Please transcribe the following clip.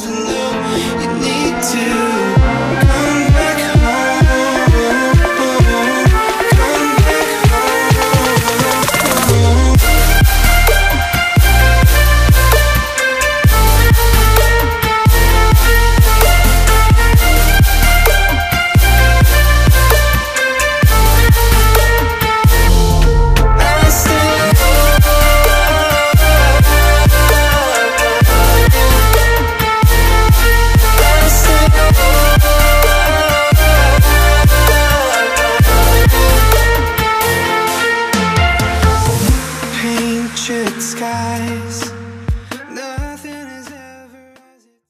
to know you need to. orchard skies. Nothing is ever as it's.